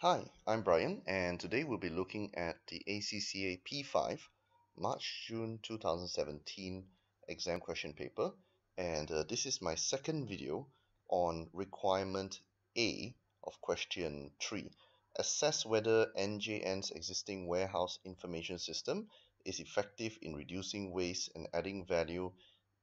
Hi, I'm Brien and today we'll be looking at the ACCA P5 March-June 2017 exam question paper and uh, this is my second video on requirement A of question 3. Assess whether NJN's existing warehouse information system is effective in reducing waste and adding value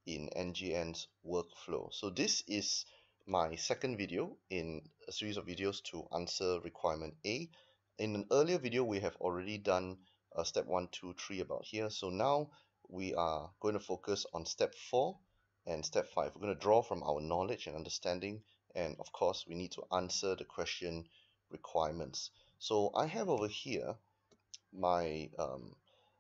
in NJN's workflow. So this is my second video in a series of videos to answer requirement A. In an earlier video, we have already done uh, step 1, 2, 3 about here. So now we are going to focus on step 4 and step 5. We're going to draw from our knowledge and understanding and of course we need to answer the question requirements. So I have over here my um,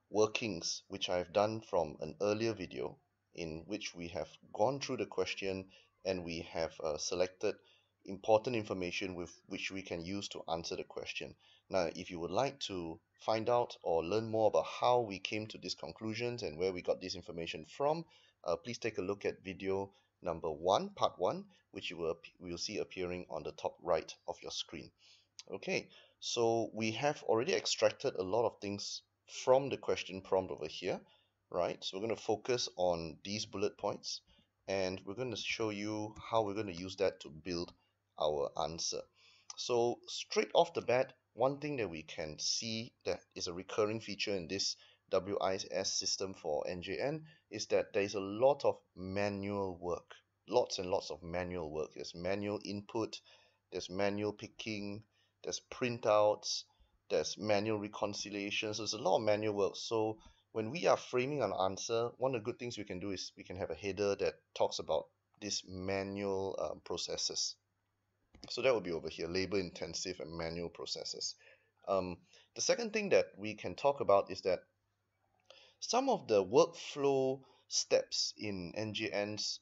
workings which I've done from an earlier video in which we have gone through the question and we have uh, selected important information with which we can use to answer the question. Now, if you would like to find out or learn more about how we came to these conclusions and where we got this information from, uh, please take a look at video number one, part one, which you will, will see appearing on the top right of your screen. Okay, so we have already extracted a lot of things from the question prompt over here, right? So we're going to focus on these bullet points and we're going to show you how we're going to use that to build our answer. So straight off the bat, one thing that we can see that is a recurring feature in this WIS system for NJN is that there is a lot of manual work. Lots and lots of manual work. There's manual input, there's manual picking, there's printouts, there's manual reconciliations. There's a lot of manual work. So when we are framing an answer, one of the good things we can do is we can have a header that talks about these manual um, processes. So that will be over here, labor intensive and manual processes. Um, the second thing that we can talk about is that some of the workflow steps in NJN's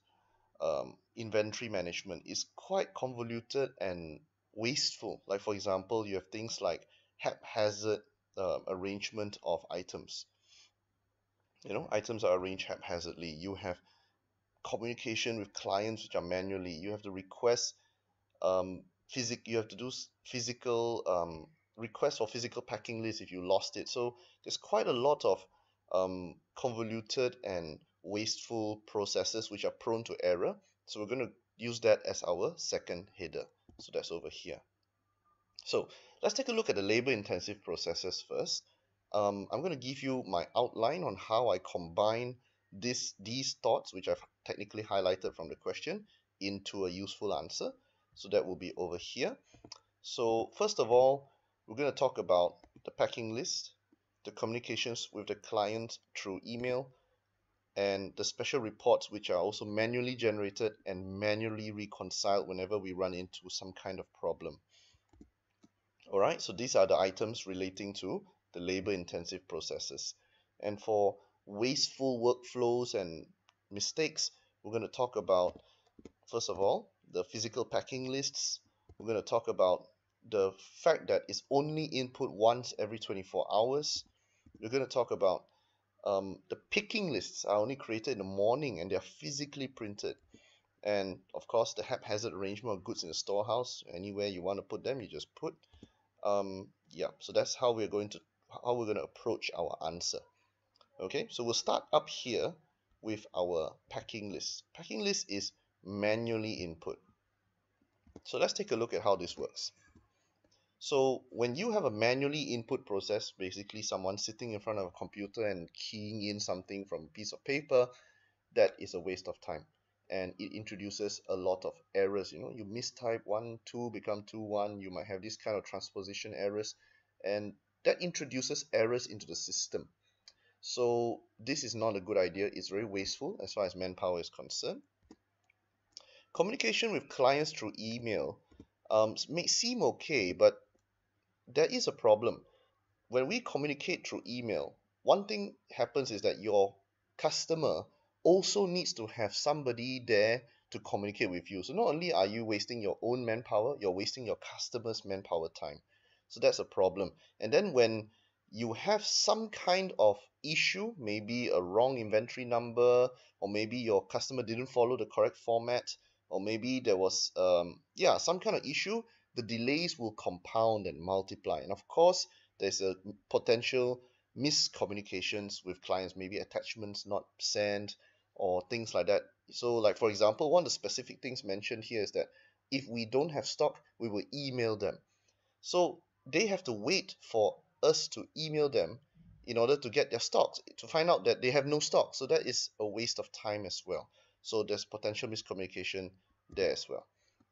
um, inventory management is quite convoluted and wasteful. Like for example, you have things like haphazard uh, arrangement of items you know items are arranged haphazardly. You have communication with clients which are manually. You have to request um, physic you have to do physical um, request for physical packing list if you lost it. So there's quite a lot of um, convoluted and wasteful processes which are prone to error. So we're going to use that as our second header. So that's over here. So let's take a look at the labor intensive processes first um, I'm going to give you my outline on how I combine this these thoughts which I've technically highlighted from the question into a useful answer. So that will be over here. So first of all we're going to talk about the packing list the communications with the client through email and the special reports which are also manually generated and manually reconciled whenever we run into some kind of problem. Alright so these are the items relating to the labor intensive processes. And for wasteful workflows and mistakes, we're going to talk about, first of all, the physical packing lists. We're going to talk about the fact that it's only input once every 24 hours. We're going to talk about um, the picking lists are only created in the morning and they're physically printed. And of course, the haphazard arrangement of goods in the storehouse, anywhere you want to put them, you just put. Um, yeah, so that's how we're going to how we're going to approach our answer. Okay, so we'll start up here with our packing list. Packing list is manually input. So let's take a look at how this works. So when you have a manually input process, basically someone sitting in front of a computer and keying in something from a piece of paper, that is a waste of time. And it introduces a lot of errors. You know, you mistype 1, 2, become 2, 1. You might have this kind of transposition errors. And that introduces errors into the system. So this is not a good idea. It's very wasteful as far as manpower is concerned. Communication with clients through email um, may seem okay, but there is a problem. When we communicate through email, one thing happens is that your customer also needs to have somebody there to communicate with you. So not only are you wasting your own manpower, you're wasting your customer's manpower time. So that's a problem. And then when you have some kind of issue, maybe a wrong inventory number, or maybe your customer didn't follow the correct format, or maybe there was um, yeah some kind of issue, the delays will compound and multiply. And of course, there's a potential miscommunications with clients, maybe attachments not sent or things like that. So like for example, one of the specific things mentioned here is that if we don't have stock, we will email them. So they have to wait for us to email them in order to get their stocks to find out that they have no stock. So that is a waste of time as well. So there's potential miscommunication there as well.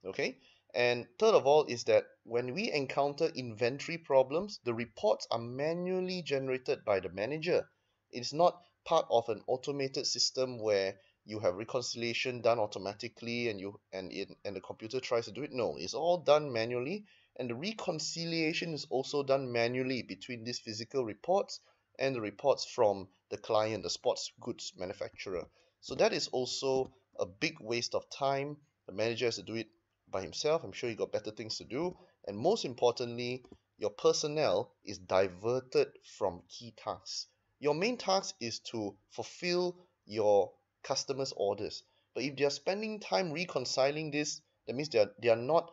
Okay. And third of all is that when we encounter inventory problems, the reports are manually generated by the manager. It's not part of an automated system where you have reconciliation done automatically and you and it and the computer tries to do it. No, it's all done manually and the reconciliation is also done manually between these physical reports and the reports from the client, the sports goods manufacturer. So that is also a big waste of time. The manager has to do it by himself. I'm sure he got better things to do. And most importantly, your personnel is diverted from key tasks. Your main task is to fulfill your customers' orders. But if they are spending time reconciling this, that means they are, they are not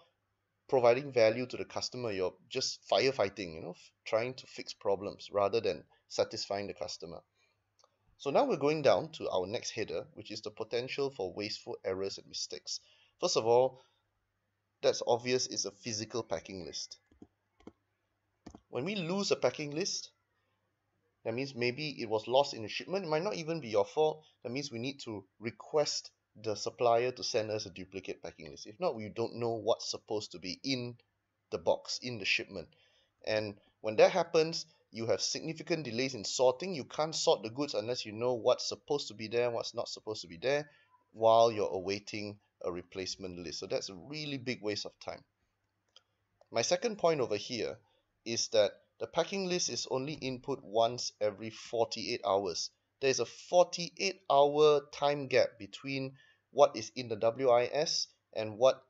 providing value to the customer. You're just firefighting, you know, trying to fix problems rather than satisfying the customer. So now we're going down to our next header, which is the potential for wasteful errors and mistakes. First of all, that's obvious is a physical packing list. When we lose a packing list, that means maybe it was lost in the shipment. It might not even be your fault. That means we need to request the supplier to send us a duplicate packing list. If not, we don't know what's supposed to be in the box, in the shipment. And when that happens, you have significant delays in sorting. You can't sort the goods unless you know what's supposed to be there what's not supposed to be there while you're awaiting a replacement list. So that's a really big waste of time. My second point over here is that the packing list is only input once every 48 hours. There's a 48 hour time gap between what is in the WIS and what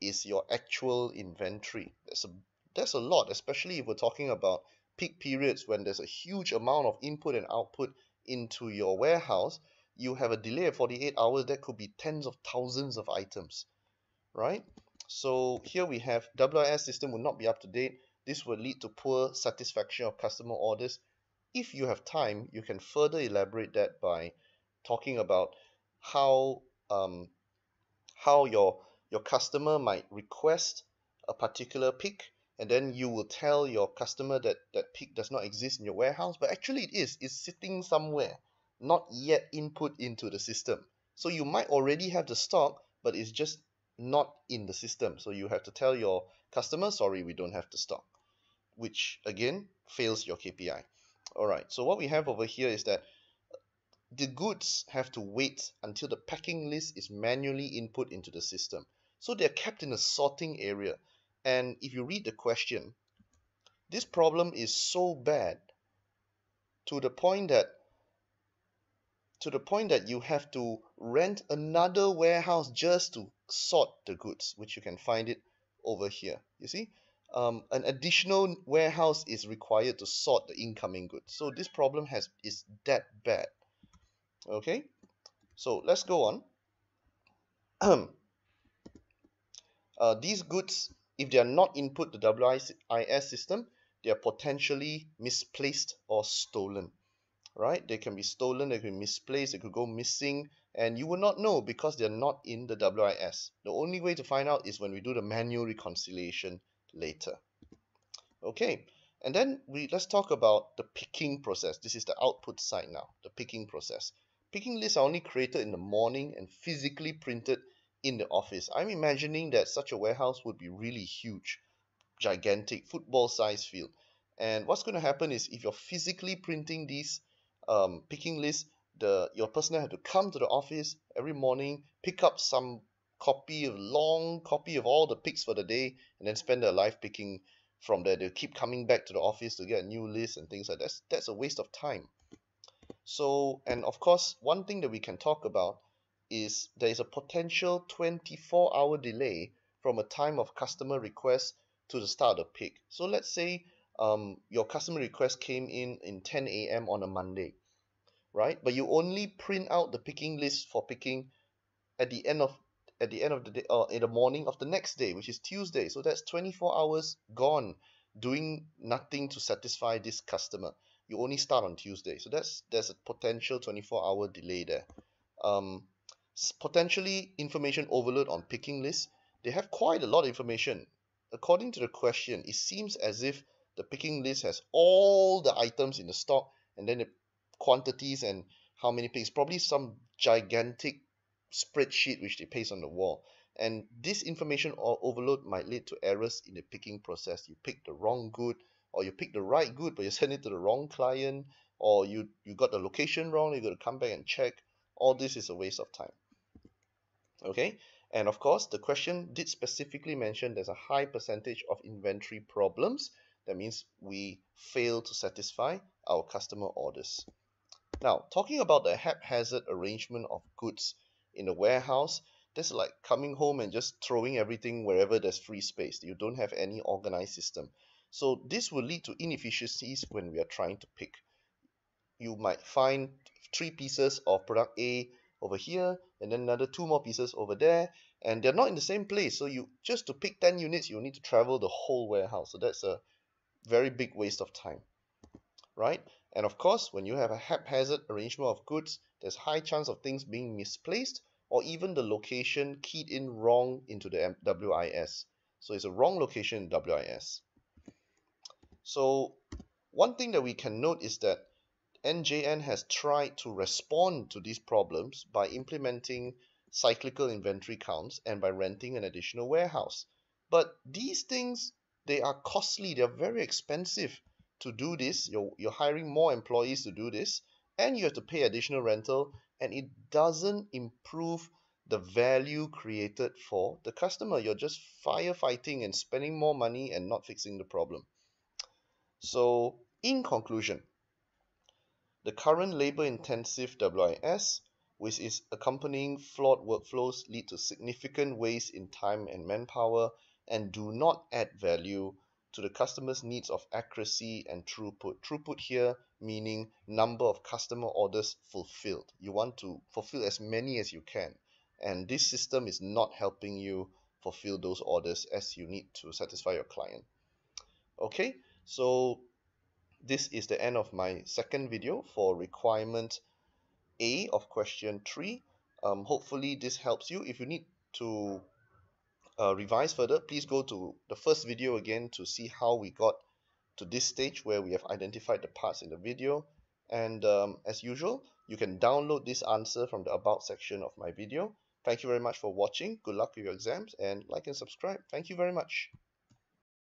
is your actual inventory. That's a that's a lot, especially if we're talking about peak periods when there's a huge amount of input and output into your warehouse you have a delay of 48 hours that could be tens of thousands of items right so here we have WIS system will not be up to date this will lead to poor satisfaction of customer orders if you have time you can further elaborate that by talking about how um, how your your customer might request a particular pick and then you will tell your customer that that pick does not exist in your warehouse but actually it is it's sitting somewhere not yet input into the system. So you might already have the stock, but it's just not in the system. So you have to tell your customer, sorry, we don't have the stock, which again fails your KPI. All right, so what we have over here is that the goods have to wait until the packing list is manually input into the system. So they're kept in a sorting area. And if you read the question, this problem is so bad to the point that to the point that you have to rent another warehouse just to sort the goods, which you can find it over here. You see, um, an additional warehouse is required to sort the incoming goods. So this problem has is that bad. Okay, so let's go on. uh, these goods, if they are not input the WIS system, they are potentially misplaced or stolen right? They can be stolen, they can be misplaced, they could go missing, and you will not know because they're not in the WIS. The only way to find out is when we do the manual reconciliation later. Okay, and then we let's talk about the picking process. This is the output side now, the picking process. Picking lists are only created in the morning and physically printed in the office. I'm imagining that such a warehouse would be really huge, gigantic, football size field. And what's going to happen is if you're physically printing these um, picking list the your personnel have to come to the office every morning pick up some copy of long copy of all the picks for the day and then spend their life picking from there. They keep coming back to the office to get a new list and things like that. That's, that's a waste of time. So and of course one thing that we can talk about is there is a potential 24 hour delay from a time of customer request to the start of the pick. So let's say um, your customer request came in in 10 a.m. on a Monday, right? But you only print out the picking list for picking at the end of at the end of the day or in the morning of the next day which is Tuesday. So that's 24 hours gone doing nothing to satisfy this customer. You only start on Tuesday. So that's there's a potential 24 hour delay there. Um, potentially information overload on picking list. They have quite a lot of information. According to the question it seems as if the picking list has all the items in the stock and then the quantities and how many picks probably some gigantic spreadsheet which they paste on the wall. And this information or overload might lead to errors in the picking process. You pick the wrong good or you pick the right good but you send it to the wrong client or you you got the location wrong you got to come back and check. All this is a waste of time. Okay? And of course the question did specifically mention there's a high percentage of inventory problems that means we fail to satisfy our customer orders. Now talking about the haphazard arrangement of goods in the warehouse that's like coming home and just throwing everything wherever there's free space. You don't have any organized system. So this will lead to inefficiencies when we are trying to pick. You might find three pieces of product A over here and then another two more pieces over there and they're not in the same place. So you just to pick 10 units you need to travel the whole warehouse. So that's a very big waste of time right? And of course when you have a haphazard arrangement of goods there's high chance of things being misplaced or even the location keyed in wrong into the WIS so it's a wrong location in WIS so one thing that we can note is that NJN has tried to respond to these problems by implementing cyclical inventory counts and by renting an additional warehouse. But these things, they are costly, they're very expensive to do this. You're, you're hiring more employees to do this, and you have to pay additional rental, and it doesn't improve the value created for the customer. You're just firefighting and spending more money and not fixing the problem. So, in conclusion, the current labor-intensive WIS, with its accompanying flawed workflows, lead to significant waste in time and manpower and do not add value to the customer's needs of accuracy and throughput. Throughput here meaning number of customer orders fulfilled. You want to fulfill as many as you can. And this system is not helping you fulfill those orders as you need to satisfy your client. Okay, so this is the end of my second video for requirement A of question 3. Um, hopefully this helps you. If you need to uh, revise further, please go to the first video again to see how we got to this stage where we have identified the parts in the video. And um, as usual, you can download this answer from the about section of my video. Thank you very much for watching. Good luck with your exams and like and subscribe. Thank you very much.